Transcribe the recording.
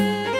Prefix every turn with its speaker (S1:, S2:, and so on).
S1: you.